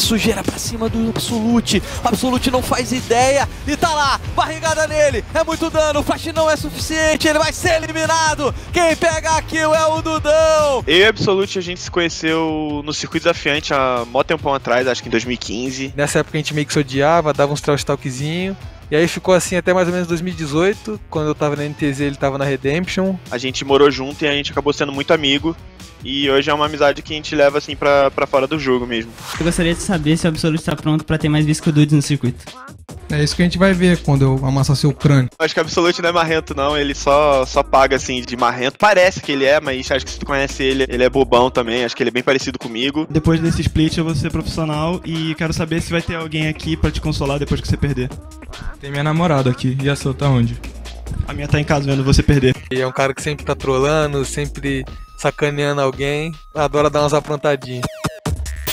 Sujeira pra cima do Absolute. Absolute não faz ideia. E tá lá, barrigada nele. É muito dano, o flash não é suficiente. Ele vai ser eliminado. Quem pega a kill é o Dudão. Eu e Absolute a gente se conheceu no circuito desafiante há mó tempão atrás, acho que em 2015. Nessa época a gente meio que se odiava, dava uns trash talkzinho. E aí ficou assim até mais ou menos 2018, quando eu tava na NTZ ele tava na Redemption. A gente morou junto e a gente acabou sendo muito amigo. E hoje é uma amizade que a gente leva assim pra, pra fora do jogo mesmo. Eu gostaria de saber se o Absolute está pronto pra ter mais Visco Dudes no circuito. É isso que a gente vai ver quando eu amassar seu crânio. Acho que o Absolute não é marrento, não. Ele só, só paga assim de marrento. Parece que ele é, mas acho que se tu conhece ele, ele é bobão também. Acho que ele é bem parecido comigo. Depois desse split eu vou ser profissional e quero saber se vai ter alguém aqui pra te consolar depois que você perder. Tem minha namorada aqui. E a sua tá onde? A minha tá em casa vendo você perder. E é um cara que sempre tá trolando, sempre sacaneando alguém, adora dar umas aprontadinhas.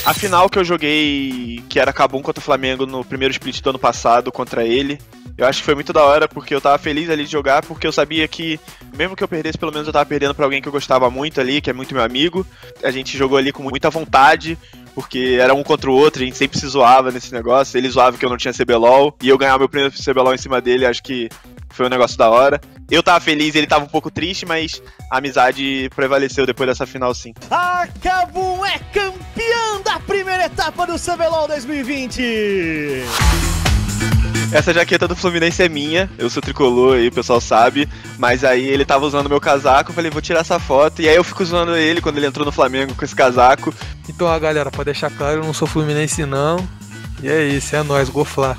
A final que eu joguei, que era Cabum contra o Flamengo no primeiro split do ano passado contra ele, eu acho que foi muito da hora porque eu tava feliz ali de jogar, porque eu sabia que, mesmo que eu perdesse, pelo menos eu tava perdendo pra alguém que eu gostava muito ali, que é muito meu amigo. A gente jogou ali com muita vontade, porque era um contra o outro, a gente sempre se zoava nesse negócio. Ele zoava que eu não tinha CBLOL, e eu ganhar meu primeiro CBLOL em cima dele, acho que foi um negócio da hora. Eu tava feliz, ele tava um pouco triste, mas a amizade prevaleceu depois dessa final sim. A do CBLOL 2020. Essa jaqueta do Fluminense é minha, eu sou tricolor aí, o pessoal sabe. Mas aí ele tava usando meu casaco, eu falei, vou tirar essa foto. E aí eu fico zoando ele quando ele entrou no Flamengo com esse casaco. Então, ó, galera, pra deixar claro, eu não sou fluminense não. E é isso, é nóis, goflar.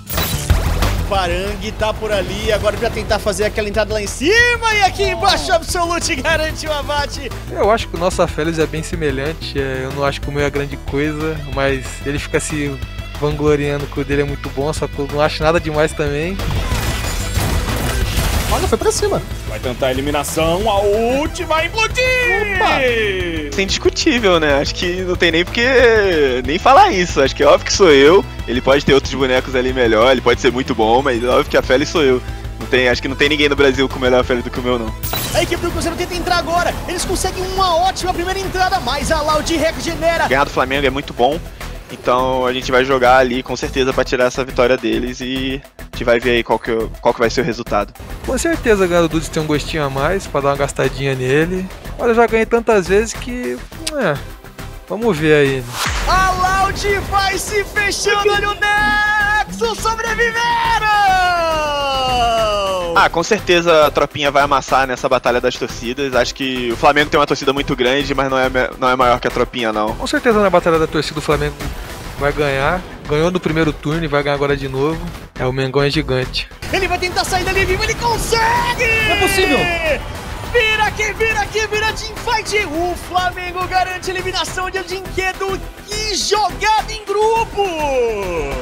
Parangue tá por ali, agora pra tentar fazer aquela entrada lá em cima e aqui embaixo o Absolute garante o abate. Eu acho que o nosso Afélios é bem semelhante, é, eu não acho que o meu é grande coisa, mas ele fica se vangloriando que o dele é muito bom, só que eu não acho nada demais também. Olha, foi pra cima. Vai tentar a eliminação, a ult vai implodir! Isso é indiscutível, né? Acho que não tem nem porque nem falar isso. Acho que é óbvio que sou eu. Ele pode ter outros bonecos ali melhor, ele pode ser muito bom, mas óbvio que a Feli sou eu. Não tem, acho que não tem ninguém no Brasil com melhor Feli do que o meu, não. A equipe do Cruzeiro tenta entrar agora. Eles conseguem uma ótima primeira entrada, mas a Loud regenera. Ganhar do Flamengo é muito bom. Então a gente vai jogar ali com certeza pra tirar essa vitória deles e a gente vai ver aí qual que, qual que vai ser o resultado. Com certeza, o Gado Dudes tem um gostinho a mais pra dar uma gastadinha nele. Olha, eu já ganhei tantas vezes que. É, vamos ver aí. né? Loud vai se fechando ali o Nexo sobreviveram! Ah, com certeza a tropinha vai amassar nessa batalha das torcidas. Acho que o Flamengo tem uma torcida muito grande, mas não é, não é maior que a tropinha, não. Com certeza na batalha da torcida o Flamengo vai ganhar. Ganhou no primeiro turno e vai ganhar agora de novo. É o Mengão é gigante. Ele vai tentar sair dali vivo, ele consegue! É possível. Vira aqui, vira aqui, vira teamfight! O Flamengo garante a eliminação de Dinquedo. Jogada em grupo!